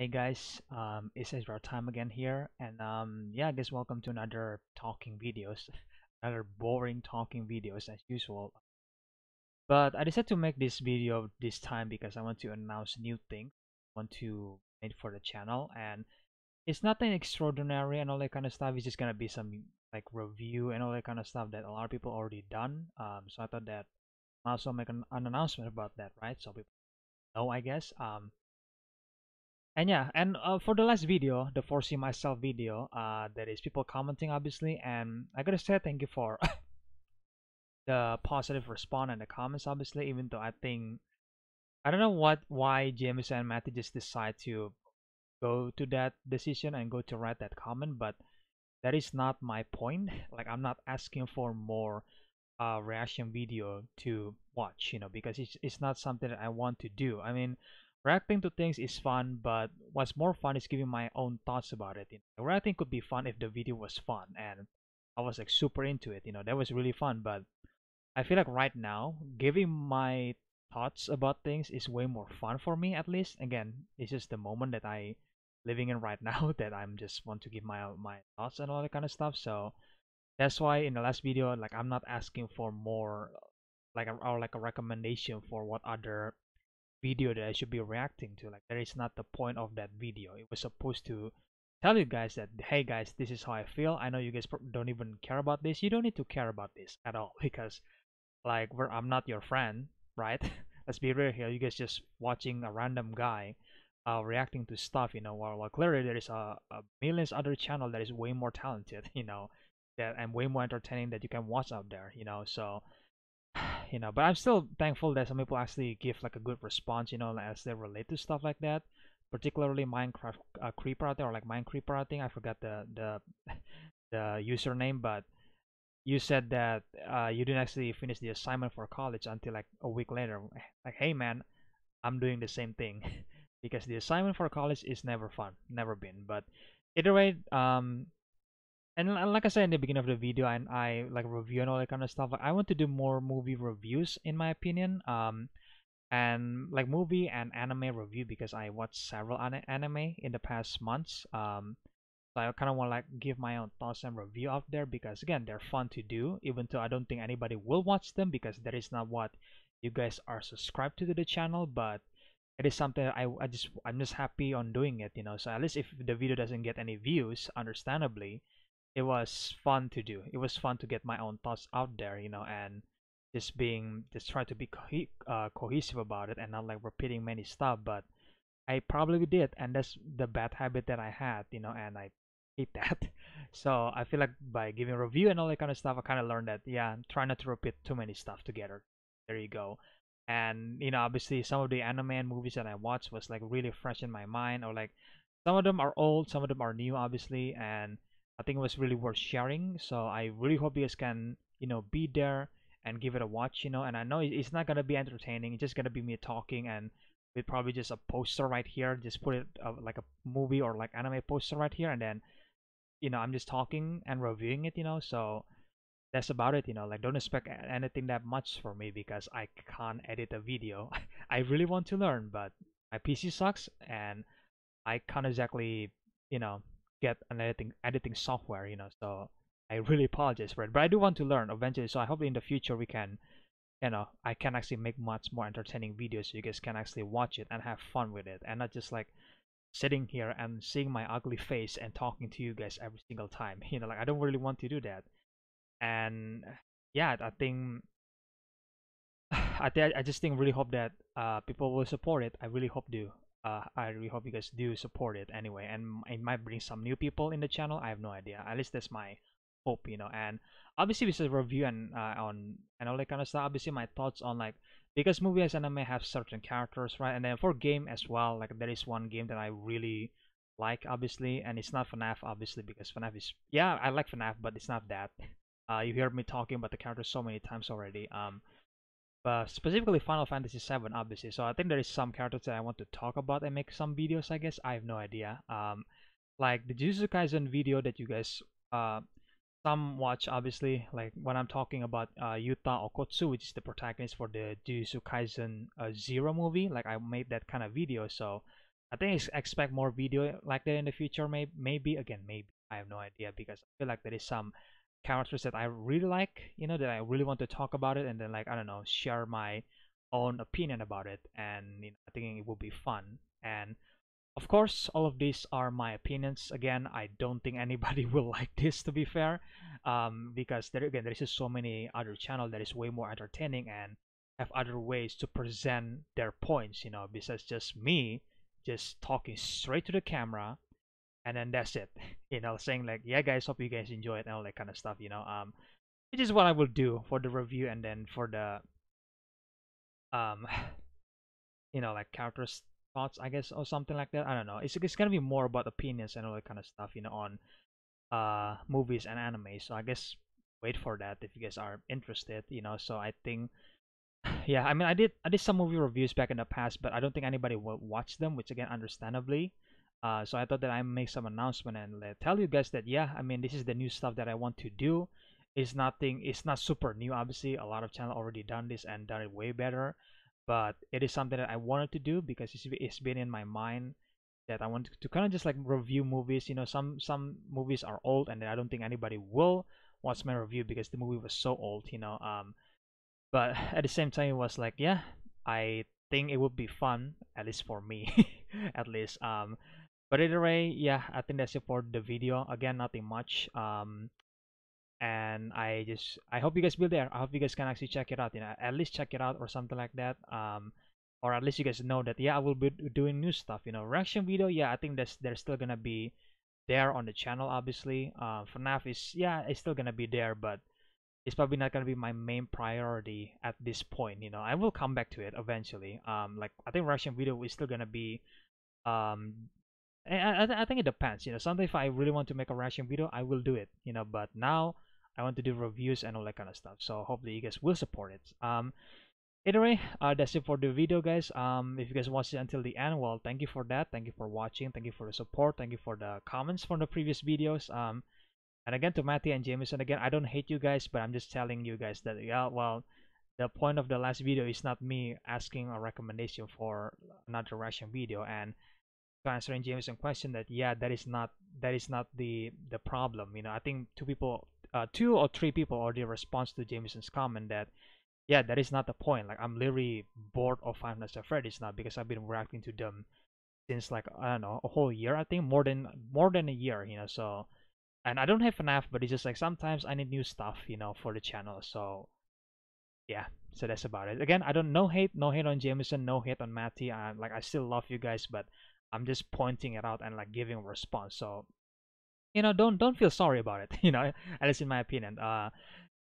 Hey guys, um, it's Ezra time again here, and um, yeah, I guess welcome to another talking videos, another boring talking videos as usual. But I decided to make this video this time because I want to announce new things, I want to make for the channel, and it's nothing extraordinary and all that kind of stuff. It's just gonna be some like review and all that kind of stuff that a lot of people already done. Um, so I thought that I also make an, an announcement about that, right? So people know, I guess. Um, and yeah and uh, for the last video the foresee myself video uh there is people commenting obviously and i gotta say thank you for the positive response and the comments obviously even though i think i don't know what why james and matthew just decide to go to that decision and go to write that comment but that is not my point. Like i'm not asking for more uh reaction video to watch you know because it's, it's not something that i want to do. I mean reacting to things is fun, but what's more fun is giving my own thoughts about it. You know, reacting could be fun if the video was fun and I was like super into it. You know, that was really fun. But I feel like right now, giving my thoughts about things is way more fun for me. At least, again, it's just the moment that I living in right now that I'm just want to give my my thoughts and all that kind of stuff. So that's why in the last video, like I'm not asking for more, like a, or like a recommendation for what other video that I should be reacting to. Like that is not the point of that video. It was supposed to tell you guys that hey guys, this is how I feel. I know you guys don't even care about this. You don't need to care about this at all because like I'm not your friend, right? Let's be real here. You guys just watching a random guy uh, reacting to stuff, you know, while, while clearly there is a, a millions other channel that is way more talented, you know, that and way more entertaining that you can watch out there, you know. So you know but i'm still thankful that some people actually give like a good response you know as they relate to stuff like that. Particularly minecraft uh, creeper out there or like mine creeper i think i forgot the the the username but you said that uh, you didn't actually finish the assignment for college until like a week later. Like hey man i'm doing the same thing. Because the assignment for college is never fun. Never been. But either way um and like I said in the beginning of the video, and I, like review and all that kind of stuff. Like, I want to do more movie reviews, in my opinion. Um, and like movie and anime review because I watched several anime in the past months. Um, so I kind of want to like give my own thoughts and review out there because again, they're fun to do. Even though I don't think anybody will watch them because that is not what you guys are subscribed to the channel, but it is something I, I just I'm just happy on doing it, you know. So at least if the video doesn't get any views, understandably it was fun to do. It was fun to get my own thoughts out there, you know, and just being just try to be co uh, cohesive about it and not like repeating many stuff. But I probably did, and that's the bad habit that I had, you know, and I hate that. So I feel like by giving review and all that kind of stuff, I kind of learned that yeah, try not to repeat too many stuff together. There you go. And you know, obviously, some of the anime and movies that I watched was like really fresh in my mind, or like some of them are old, some of them are new, obviously, and I think it was really worth sharing. So I really hope you guys can, you know, be there and give it a watch, you know. And I know it's not gonna be entertaining. It's just gonna be me talking and with probably just a poster right here. Just put it uh, like a movie or like anime poster right here, and then, you know, I'm just talking and reviewing it, you know. So that's about it, you know. Like don't expect anything that much for me because I can't edit a video. I really want to learn, but my PC sucks and I can't exactly, you know, get an editing editing software, you know. So I really apologize for it, but I do want to learn eventually. So I hope in the future we can, you know, I can actually make much more entertaining videos so you guys can actually watch it and have fun with it, and not just like sitting here and seeing my ugly face and talking to you guys every single time. You know, like I don't really want to do that. And yeah, I think I th I just think really hope that uh, people will support it. I really hope do uh, I really hope you guys do support it anyway and it might bring some new people in the channel I have no idea at least that's my hope you know and obviously this is a review and uh, on and all that kind of stuff obviously my thoughts on like because movies and anime have certain characters right and then for game as well like there is one game that I really like obviously and it's not FNAF obviously because FNAF is yeah I like FNAF but it's not that. Uh, you heard me talking about the characters so many times already um but specifically Final Fantasy VII, obviously. So I think there is some characters that I want to talk about and make some videos. I guess I have no idea. Um, like the Jujutsu Kaisen video that you guys uh some watch, obviously. Like when I'm talking about uh, Yuta Okkotsu, which is the protagonist for the Jujutsu Kaisen uh, Zero movie. Like I made that kind of video. So I think expect more video like that in the future. Maybe, maybe again, maybe I have no idea because I feel like there is some characters that I really like, you know, that I really want to talk about it, and then like I don't know, share my own opinion about it, and you know, I think it will be fun. And of course, all of these are my opinions. Again, I don't think anybody will like this, to be fair, um, because there again, there is so many other channels that is way more entertaining and have other ways to present their points, you know, besides just me just talking straight to the camera and then that's it. You know saying like yeah guys hope you guys enjoy it and all that kind of stuff you know um which is what i will do for the review and then for the um you know like characters thoughts i guess or something like that i don't know. It's, it's gonna be more about opinions and all that kind of stuff you know on uh movies and anime so i guess wait for that if you guys are interested you know so i think yeah i mean i did i did some movie reviews back in the past but i don't think anybody will watch them which again understandably uh, so I thought that I make some announcement and let, tell you guys that yeah, I mean this is the new stuff that I want to do. It's nothing. It's not super new. Obviously, a lot of channel already done this and done it way better. But it is something that I wanted to do because it's, it's been in my mind that I want to, to kind of just like review movies. You know, some some movies are old and I don't think anybody will watch my review because the movie was so old. You know, um, but at the same time it was like yeah, I think it would be fun at least for me, at least um but either way yeah i think that's it for the video. Again nothing much um and i just i hope you guys will there. I hope you guys can actually check it out you know at least check it out or something like that um or at least you guys know that yeah i will be doing new stuff you know reaction video yeah i think that's they're still gonna be there on the channel obviously. Uh FNAF is yeah it's still gonna be there but it's probably not gonna be my main priority at this point you know. I will come back to it eventually. Um like i think reaction video is still gonna be um I, I, I think it depends you know sometimes if i really want to make a reaction video i will do it you know but now i want to do reviews and all that kind of stuff so hopefully you guys will support it. Um anyway uh, that's it for the video guys. Um if you guys watched it until the end well thank you for that thank you for watching thank you for the support thank you for the comments from the previous videos. Um and again to Matty and Jameson again I don't hate you guys but I'm just telling you guys that yeah well the point of the last video is not me asking a recommendation for another reaction video and answering Jameson question that yeah that is not that is not the the problem you know. I think two people uh, two or three people already response to Jameson's comment that yeah that is not the point. Like I'm literally bored of Five Nights at Freddy's now because I've been reacting to them since like I don't know a whole year I think more than more than a year you know. So and I don't have enough but it's just like sometimes I need new stuff you know for the channel. So yeah so that's about it. Again I don't no hate no hate on Jameson no hate on Matty. I like I still love you guys but I'm just pointing it out and like giving a response. So you know, don't don't feel sorry about it. You know, at least in my opinion. Uh,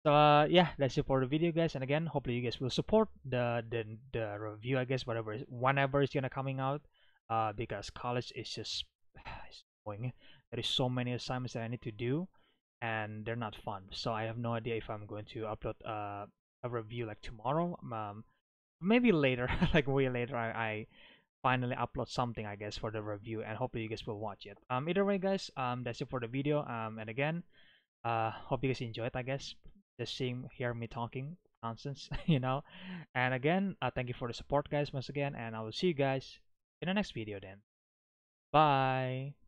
so uh, yeah, that's it for the video, guys. And again, hopefully you guys will support the the the review. I guess whatever is whenever it's gonna coming out. Uh, because college is just it's annoying. There is so many assignments that I need to do, and they're not fun. So I have no idea if I'm going to upload uh, a review like tomorrow. Um, maybe later, like way later. I, I finally upload something I guess for the review and hopefully you guys will watch it. Um either way guys um that's it for the video. Um and again uh hope you guys enjoyed I guess. Just seeing hear me talking nonsense you know? And again uh, thank you for the support guys once again and I will see you guys in the next video then. Bye